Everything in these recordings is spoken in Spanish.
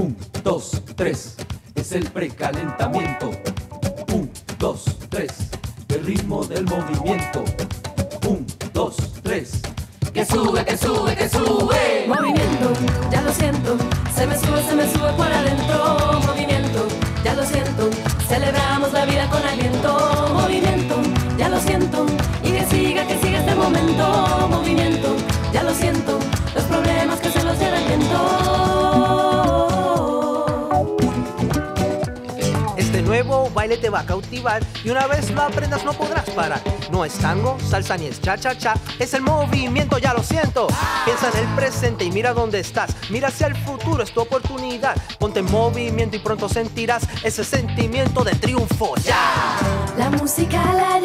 Un, dos, tres, es el precalentamiento. Un, dos, tres, el ritmo del movimiento. Un, dos, tres. Que sube, que sube, que sube. Movimiento, ya lo siento, se me sube, baile te va a cautivar y una vez lo aprendas no podrás parar. No es tango, salsa ni es cha cha cha, es el movimiento, ya lo siento. Piensa en el presente y mira dónde estás. Mira hacia el futuro, es tu oportunidad. Ponte en movimiento y pronto sentirás ese sentimiento de triunfo. ¡Ya! La música la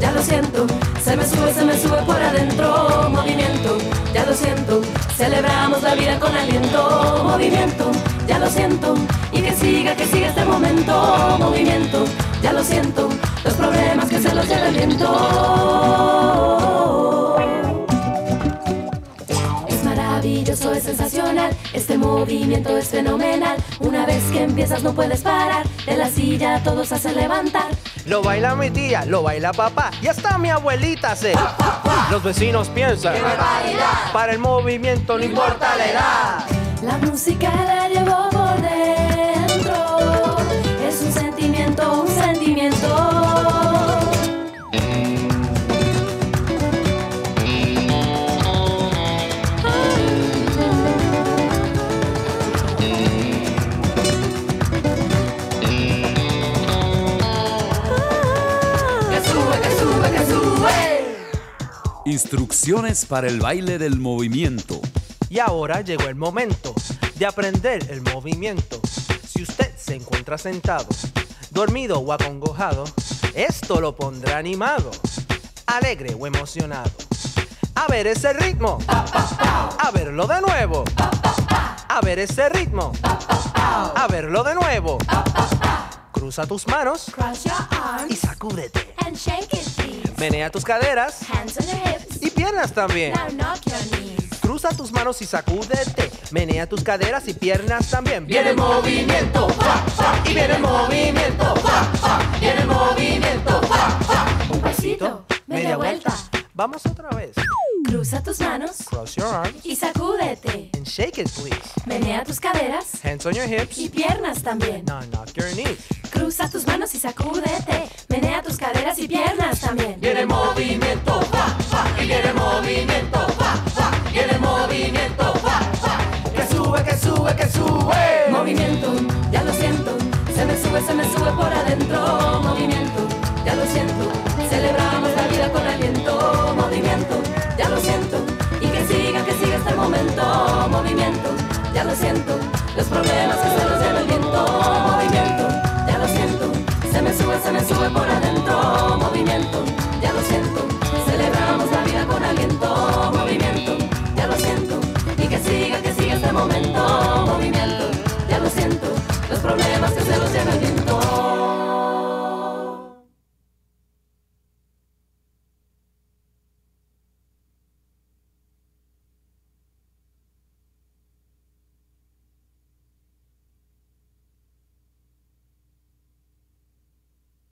ya lo siento. Se me sube, se me sube por adentro. Movimiento, ya lo siento. Celebramos la vida con aliento. Movimiento, ya lo siento. Y que siga, que siga este momento. Movimiento, ya lo siento. Los problemas que se los lleva el viento. Este movimiento es fenomenal. Una vez que empiezas no puedes parar, de la silla todos hacen levantar. Lo baila mi tía, lo baila papá y hasta mi abuelita se. Los vecinos piensan. Para el movimiento no importa la edad. La música la Instrucciones para el baile del movimiento. Y ahora llegó el momento de aprender el movimiento. Si usted se encuentra sentado, dormido o acongojado, esto lo pondrá animado, alegre o emocionado. A ver ese ritmo. A verlo de nuevo. A ver ese ritmo. A verlo de nuevo. Cruza tus manos y sacúdete. Menea tus caderas Hands on your hips, y piernas también. now knock your knees. Cruza tus manos y sacúdete. Menea tus caderas y piernas también. Viene el movimiento, fa, fa, y viene el movimiento, fa, fa, viene el movimiento, fa, fa. Un pasito, media vuelta. Vamos otra vez. Cruza tus manos Cross your arms y sacúdete. and shake it, please. Menea tus caderas Hands on your hips. y piernas también. Now knock your knees. Cruza tus manos y sacúdete. Menea tus también. Viene movimiento, fa, fa, y viene movimiento, fa, fa, viene movimiento, fa, fa. Que sube, que sube, que sube. Movimiento, ya lo siento. Se me sube, se me sube por adentro. Movimiento, ya lo siento. Celebramos la vida con aliento. Movimiento, ya lo siento. Y que siga, que siga este momento. Movimiento, ya lo siento. Los problemas que se momento.